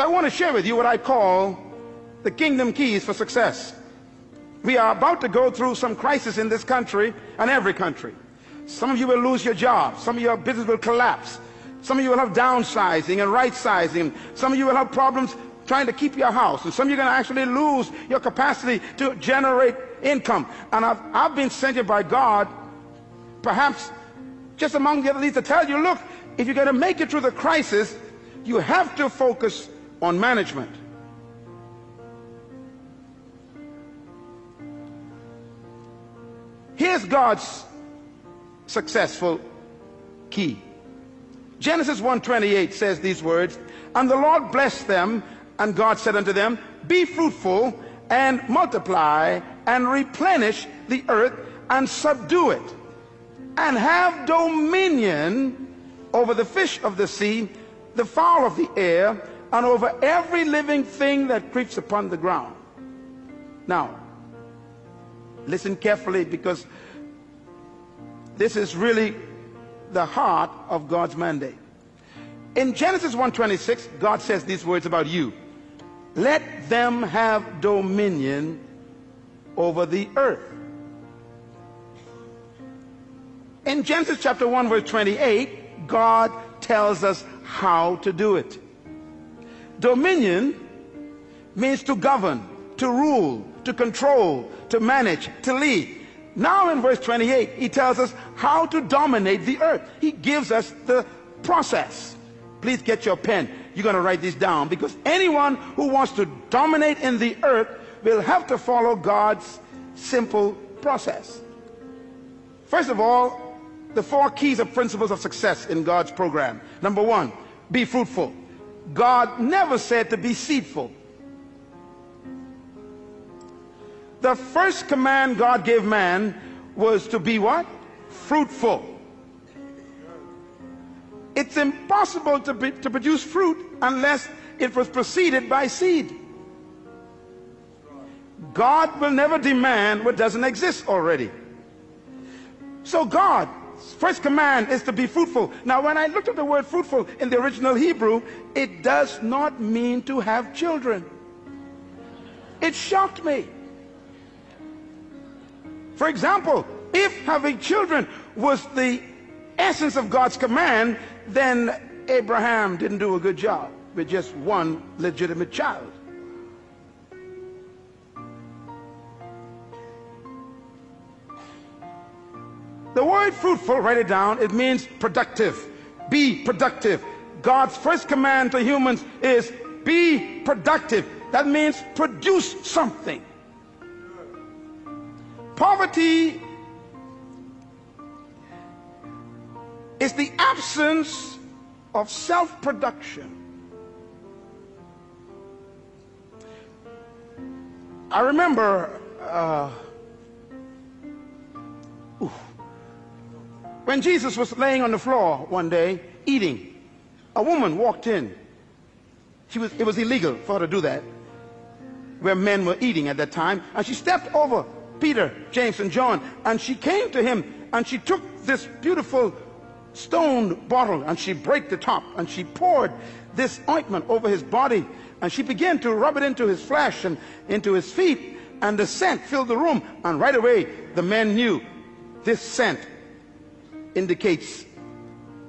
So I want to share with you what I call the kingdom keys for success. We are about to go through some crisis in this country and every country. Some of you will lose your job. Some of your business will collapse. Some of you will have downsizing and right sizing. Some of you will have problems trying to keep your house. And some of you are going to actually lose your capacity to generate income. And I've, I've been sent here by God, perhaps just among the other leaders, to tell you, look, if you're going to make it through the crisis, you have to focus on management. Here's God's successful key. Genesis 1:28 says these words, and the Lord blessed them, and God said unto them, Be fruitful and multiply and replenish the earth and subdue it, and have dominion over the fish of the sea, the fowl of the air, and over every living thing that creeps upon the ground. Now, listen carefully because this is really the heart of God's mandate. In Genesis 1:26, God says these words about you. Let them have dominion over the earth. In Genesis chapter 1 verse 28, God tells us how to do it. Dominion means to govern, to rule, to control, to manage, to lead. Now in verse 28, he tells us how to dominate the earth. He gives us the process. Please get your pen. You're going to write this down because anyone who wants to dominate in the earth will have to follow God's simple process. First of all, the four keys of principles of success in God's program. Number one, be fruitful. God never said to be seedful. The first command God gave man was to be what? Fruitful. It's impossible to, be, to produce fruit unless it was preceded by seed. God will never demand what doesn't exist already. So God's first command is to be fruitful. Now when I looked at the word fruitful in the original Hebrew, it does not mean to have children. It shocked me. For example, if having children was the essence of God's command, then Abraham didn't do a good job with just one legitimate child. The word fruitful, write it down, it means productive. Be productive. God's first command to humans is be productive. That means produce something. Poverty is the absence of self-production. I remember uh, when Jesus was laying on the floor one day eating, a woman walked in. She was, it was illegal for her to do that where men were eating at that time. And she stepped over Peter, James, and John. And she came to him and she took this beautiful stone bottle and she broke the top and she poured this ointment over his body and she began to rub it into his flesh and into his feet and the scent filled the room and right away the men knew this scent indicates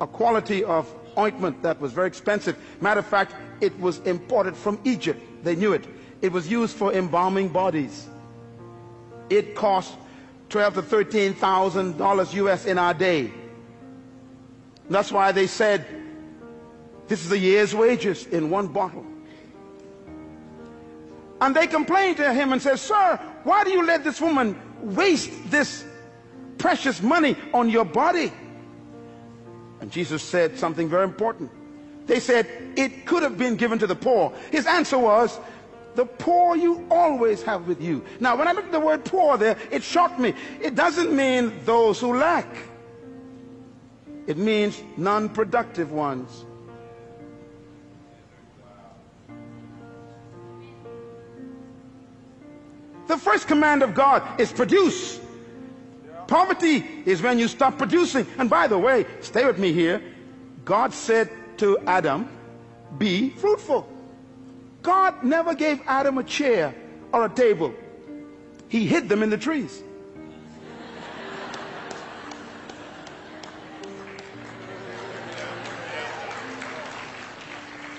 a quality of ointment that was very expensive matter of fact it was imported from Egypt they knew it it was used for embalming bodies it cost 12 to 13,000 dollars US in our day. That's why they said this is a year's wages in one bottle. And they complained to him and said, Sir, why do you let this woman waste this precious money on your body? And Jesus said something very important. They said, It could have been given to the poor. His answer was, the poor you always have with you. Now, when I look at the word poor there, it shocked me. It doesn't mean those who lack. It means non-productive ones. The first command of God is produce. Poverty is when you stop producing. And by the way, stay with me here. God said to Adam, be fruitful. God never gave Adam a chair or a table. He hid them in the trees.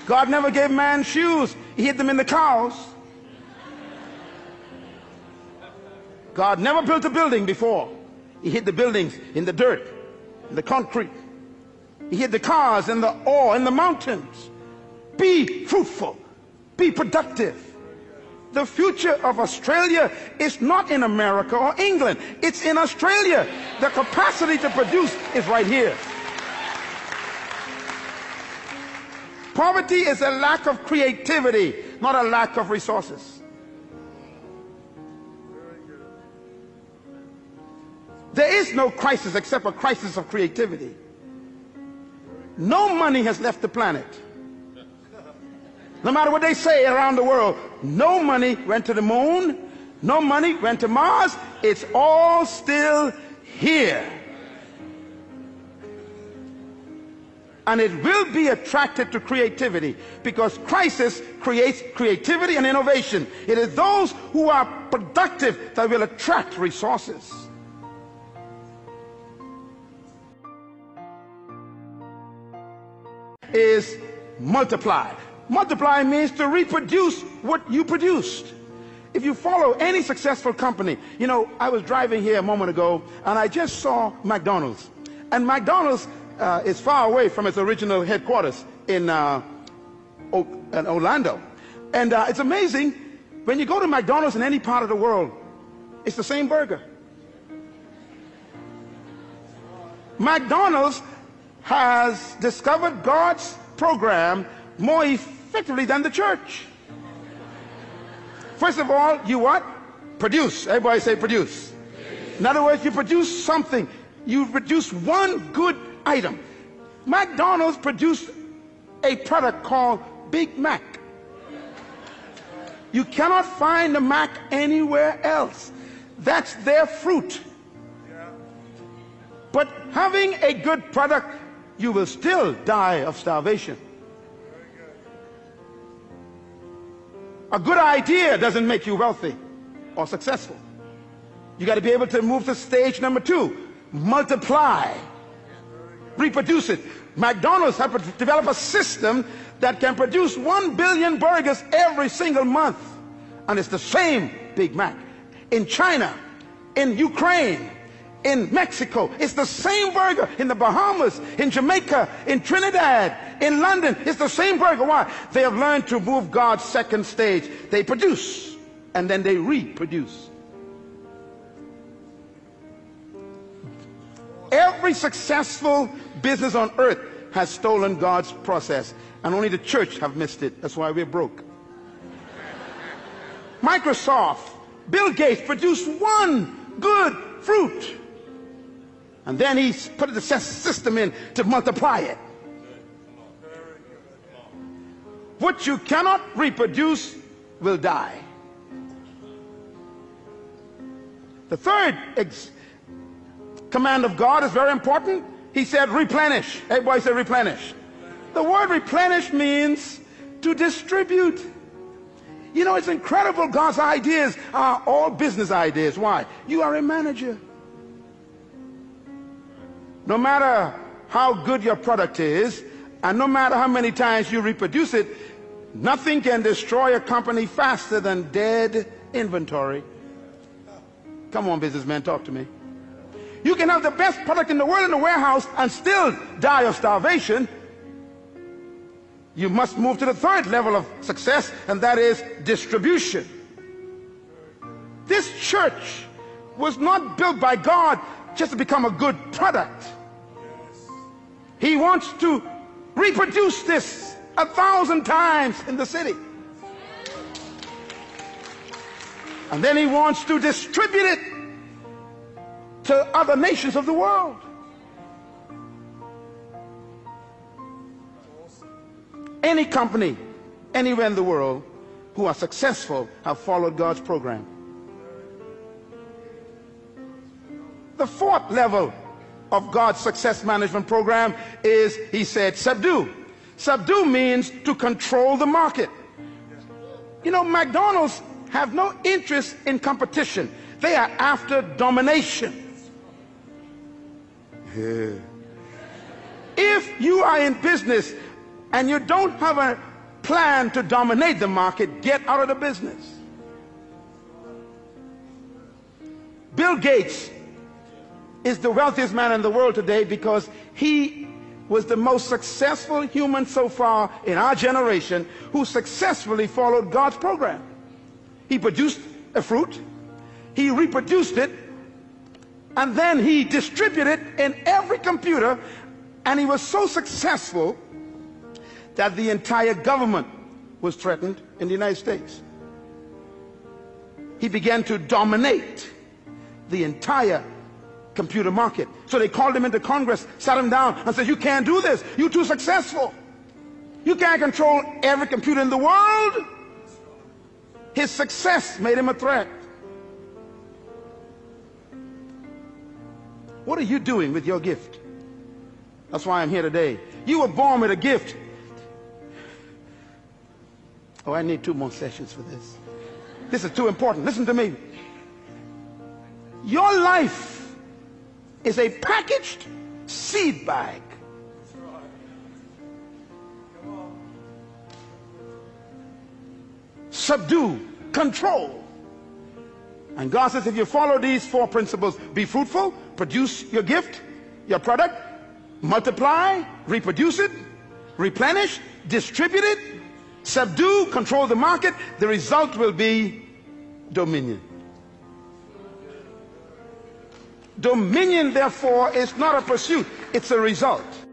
God never gave man shoes. He hid them in the cows. God never built a building before. He hid the buildings in the dirt, in the concrete. He hid the cars in the ore, in the mountains. Be fruitful. Be productive. The future of Australia is not in America or England. It's in Australia. The capacity to produce is right here. Poverty is a lack of creativity, not a lack of resources. There is no crisis except a crisis of creativity. No money has left the planet. No matter what they say around the world, no money went to the moon, no money went to Mars. It's all still here. and it will be attracted to creativity because crisis creates creativity and innovation. It is those who are productive that will attract resources. Is multiply. Multiply means to reproduce what you produced. If you follow any successful company, you know, I was driving here a moment ago and I just saw McDonald's. And McDonald's uh, is far away from its original headquarters in, uh, in Orlando. And uh, it's amazing when you go to McDonald's in any part of the world, it's the same burger. McDonald's has discovered God's program more effectively than the church. First of all, you what? Produce. Everybody say produce. In other words, you produce something. You produce one good item. McDonald's produced a product called Big Mac. You cannot find the Mac anywhere else. That's their fruit. But having a good product, you will still die of starvation. A good idea doesn't make you wealthy or successful. You got to be able to move to stage number two multiply reproduce it. McDonald's have developed a system that can produce one billion burgers every single month. And it's the same Big Mac. In China, in Ukraine, in Mexico, it's the same burger. In the Bahamas, in Jamaica, in Trinidad, in London, it's the same burger. Why? They have learned to move God's second stage. They produce and then they reproduce. Every successful business on earth has stolen God's process, and only the church have missed it. That's why we're broke. Microsoft, Bill Gates produced one good fruit. And then he put the system in to multiply it. What you cannot reproduce will die. The third command of God is very important. He said replenish. Everybody said replenish. The word replenish means to distribute. You know, it's incredible. God's ideas are all business ideas. Why? You are a manager. No matter how good your product is, and no matter how many times you reproduce it, nothing can destroy a company faster than dead inventory. Come on, businessmen, talk to me. You can have the best product in the world in the warehouse and still die of starvation. You must move to the third level of success, and that is distribution. This church was not built by God just to become a good product. He wants to reproduce this a thousand times in the city. And then he wants to distribute it to other nations of the world. Any company, anywhere in the world, who are successful have followed God's program. The fourth level of God's success management program is, he said, subdue. Subdue means to control the market. You know, McDonald's have no interest in competition. They are after domination. Yeah. If you are in business and you don't have a plan to dominate the market, get out of the business. Bill Gates is the wealthiest man in the world today because he was the most successful human so far in our generation who successfully followed God's program. He produced a fruit, he reproduced it, and then he distributed it in every computer, and he was so successful that the entire government was threatened in the United States. He began to dominate the entire computer market. So they called him into Congress, sat him down, and said, You can't do this. You're too successful. You can't control every computer in the world. His success made him a threat. What are you doing with your gift? That's why I'm here today. You were born with a gift. Oh, I need two more sessions for this. This is too important. Listen to me. Your life is a packaged seed bag. Subdue, control. And God says if you follow these four principles, be fruitful, produce your gift, your product, multiply, reproduce it, replenish, distribute it, subdue, control the market, the result will be dominion. Dominion, therefore, is not a pursuit, it's a result.